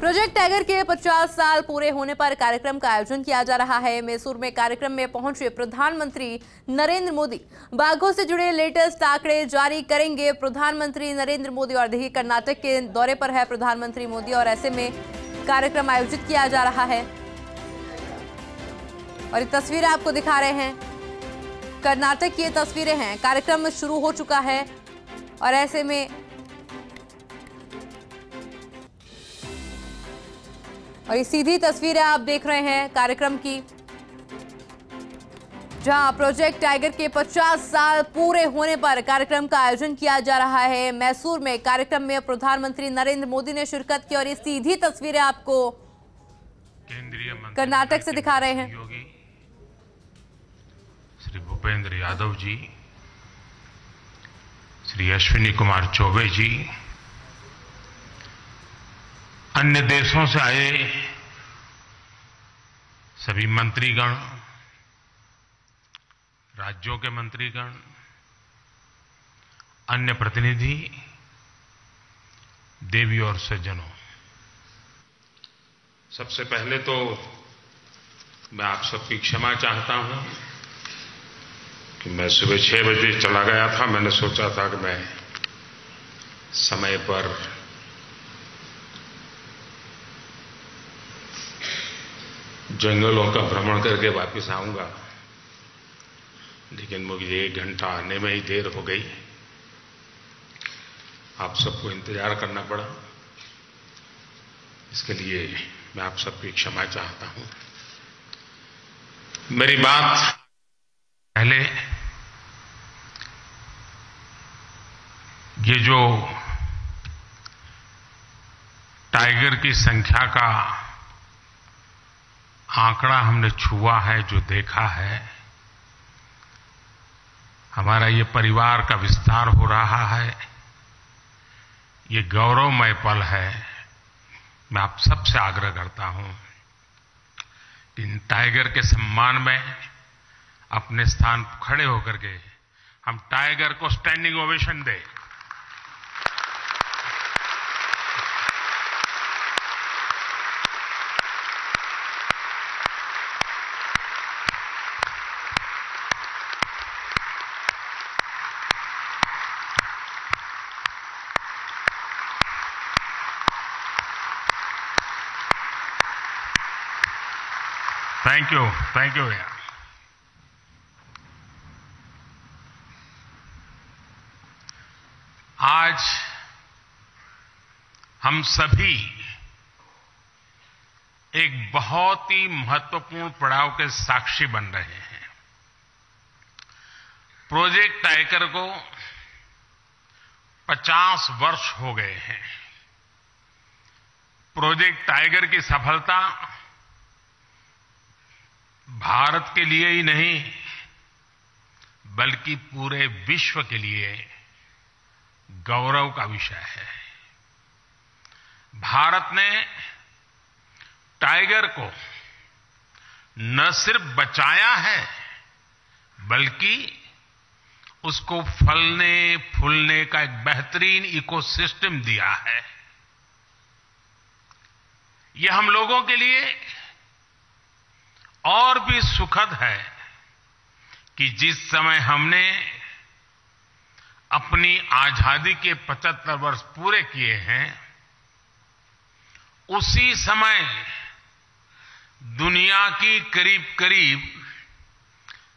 Project tiger के 50 साल पूरे होने पर कार्यक्रम का आयोजन किया जा रहा है। मैसूर में कार्यक्रम में पहुँचे प्रधानमंत्री नरेंद्र मोदी। बाघों से जुड़े लेटेस्ट आंकड़े जारी करेंगे प्रधानमंत्री नरेंद्र मोदी और देखिए कर्नाटक के दौरे पर है प्रधानमंत्री मोदी और ऐसे में कार्यक्रम आयोजित किया जा रहा है। और ये तस्वीर आपको दिखा रहे हैं। कर्नाटक की ये तस्वीरें हैं। कार्यक्रम शुरू हो चुका है और ऐसे में और ये सीधी तस्वीरें आप देख रहे हैं कार्यक्रम की जहाँ प्रोजेक्ट टाइगर के 50 साल पूरे होने पर कार्यक्रम का आयोजन किया जा रहा है मैसूर में कार्यक्रम में प्रधानमंत्री नरेंद्र मोदी ने शिरकत की और ये सीधी तस्वीरें आपको केंद्रीय कर्नाटक से दिखा रहे हैं। श्री भूपेंद्र यादव जी श्री अश्विनी कुमार चौबे जी अन्य देशों से आए सभी मंत्रीगण, राज्यों के मंत्रीगण, अन्य प्रतिनिधि, देवी और सज्जनों। सबसे पहले तो मैं आप सबकी क्षमा चाहता हूँ कि मैं सुबह छह बजे चला गया था। मैंने सोचा था कि मैं समय पर जंगलों का भ्रमण करके वापस आऊँगा। लेकिन मुझे एक घंटा आने में ही देर हो गई। आप सबको इंतज़ार करना पड़ा। इसके लिए मैं आप सबकी क्षमा चाहता हूँ। मेरी बात पहले, ये जो टाइगर की संख्या का आंकड़ा हमने छुआ है, जो देखा है। हमारा ये परिवार का विस्तार हो रहा है। ये गौरवमय पल है। मैं आप सबसे आग्रह करता हूँ कि इन टाइगर के सम्मान में अपने स्थान खड़े होकर के हम टाइगर को स्टैंडिंग ओवेशन दें। थैंक यू थैंक यू भैया आज हम सभी एक बहुत ही महत्वपूर्ण पड़ाव के साक्षी बन रहे हैं। प्रोजेक्ट टाइगर को 50 वर्ष हो गए हैं। प्रोजेक्ट टाइगर की सफलता भारत के लिए ही नहीं, बल्कि पूरे विश्व के लिए गौरव का विषय है। भारत ने टाइगर को न सिर्फ़ बचाया है, बल्कि उसको फलने, फूलने का एक बेहतरीन इकोसिस्टम दिया है। यह हम लोगों के लिए और भी सुखद है कि जिस समय हमने अपनी आज़ादी के 75 वर्ष पूरे किए हैं, उसी समय दुनिया की करीब करीब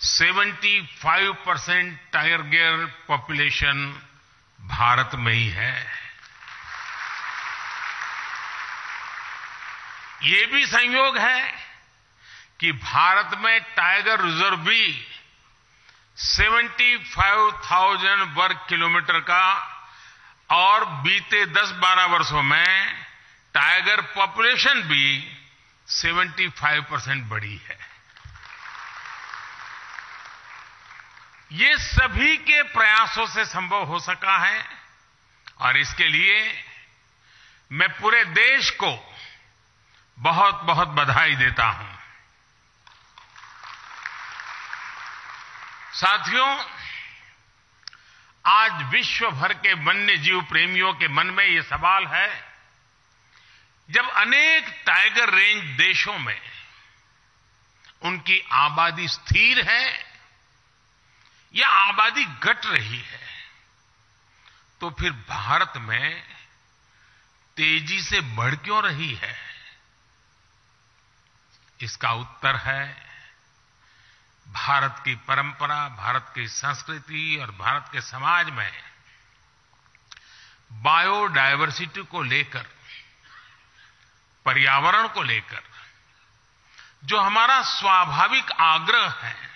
75 परसेंट टाइगर पॉपुलेशन भारत में ही है। ये भी संयोग है कि भारत में टाइगर रिज़र्व भी 75,000 वर्ग किलोमीटर का और बीते 10-12 वर्षों में टाइगर पॉपुलेशन भी 75 परसेंट बढ़ी है। ये सभी के प्रयासों से संभव हो सका है और इसके लिए मैं पूरे देश को बहुत बहुत बधाई देता हूँ। साथियों, आज विश्व भर के वन्य जीव प्रेमियों के मन में ये सवाल है, जब अनेक टाइगर रेंज देशों में उनकी आबादी स्थिर है या आबादी घट रही है तो फिर भारत में तेज़ी से बढ़ क्यों रही है? इसका उत्तर है भारत की परंपरा, भारत की संस्कृति और भारत के समाज में बायोडायवर्सिटी को लेकर, पर्यावरण को लेकर, जो हमारा स्वाभाविक आग्रह है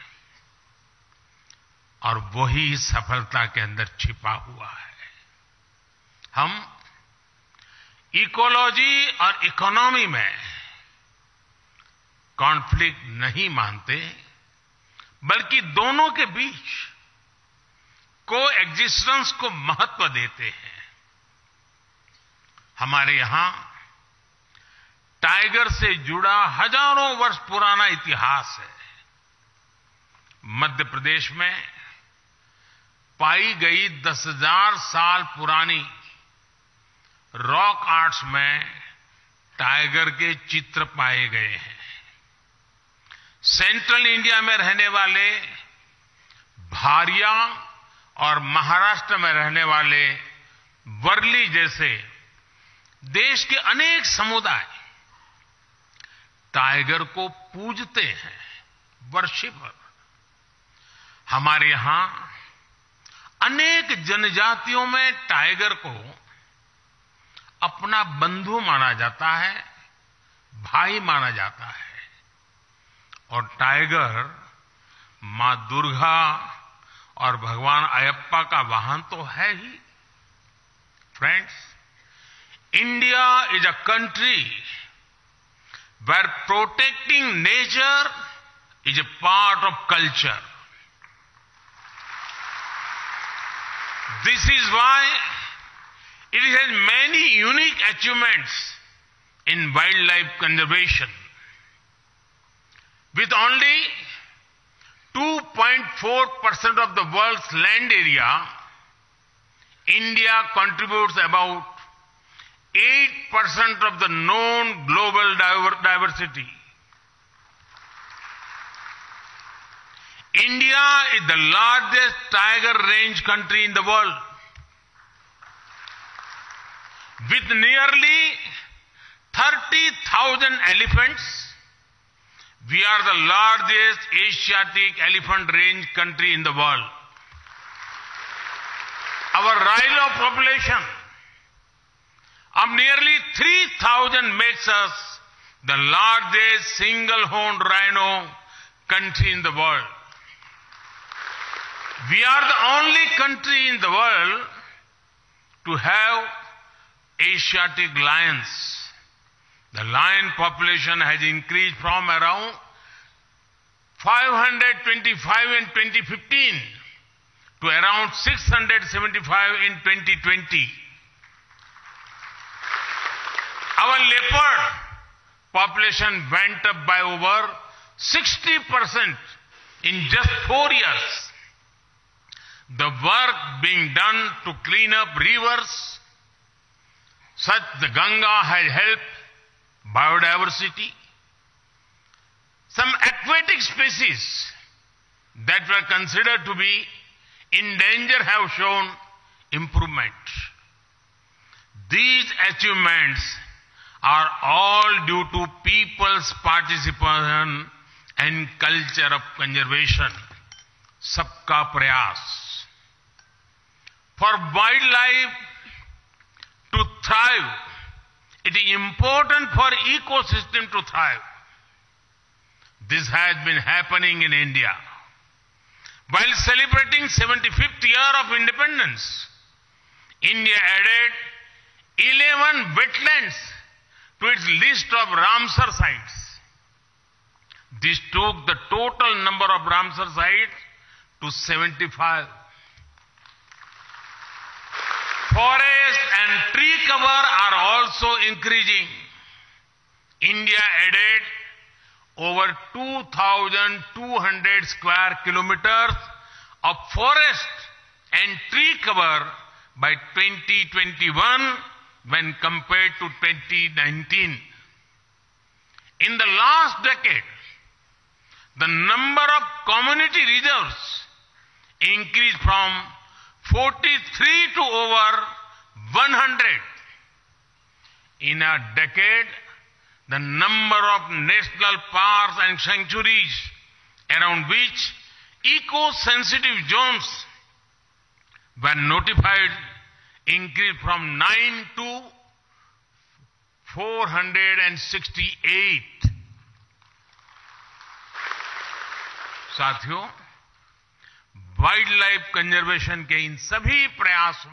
और वही सफलता के अंदर छिपा हुआ है। हम इकोलॉजी और इकोनॉमी में कॉन्फ्लिक्ट नहीं मानते बल्कि दोनों के बीच को एग्जिस्टेंस को महत्व देते हैं। हमारे यहाँ टाइगर से जुड़ा हज़ारों वर्ष पुराना इतिहास है। मध्य प्रदेश में पाई गई दस हज़ार साल पुरानी रॉक आर्ट्स में टाइगर के चित्र पाए गए हैं। सेंट्रल इंडिया में रहने वाले भारिया और महाराष्ट्र में रहने वाले वर्ली जैसे देश के अनेक समुदाय टाइगर को पूजते हैं वर्शिपर हमारे यहाँ अनेक जनजातियों में टाइगर को अपना बंधु माना जाता है, भाई माना जाता है। और टाइगर, माँ दुर्गा और भगवान अयप्पा का वाहन तो है ही friends India is a country where protecting nature is a part of culture this is why It many unique achievements in wildlife conservation. With only 2.4% of the world's land area, India contributes about 8% of the known global diversity. India is the largest tiger range country in the world. with nearly 30,000 elephants, we are the largest Asiatic elephant range country in the world. Our rhino population of nearly 3,000 makes us the largest single-horned rhino country in the world. We are the only country in the world to have Asiatic lions. The lion population has increased from around 525 in 2015 to around 675 in 2020. Our leopard population went up by over 60% in just four years. The work being done to clean up rivers, such the Ganga has helped biodiversity, some aquatic species that were considered to be in danger have shown improvement. These achievements are all due to people's participation and culture of conservation. Sabka Prayas. For wildlife to thrive it is important for ecosystem to thrive. This has been happening in India. While celebrating 75th year of independence, India added 11 wetlands to its list of Ramsar sites. This took the total number of Ramsar sites to 75. Forest and tree cover are also increasing. India added over 2,200 square kilometers of forest and tree cover by 2021 when compared to 2019. In the last decade, the number of community reserves increased from 43 to over 100. In a decade, the number of national parks and sanctuaries around which eco-sensitive zones were notified increased from 9 to 468. साथियों wild life conservation के इन सभी प्रयासों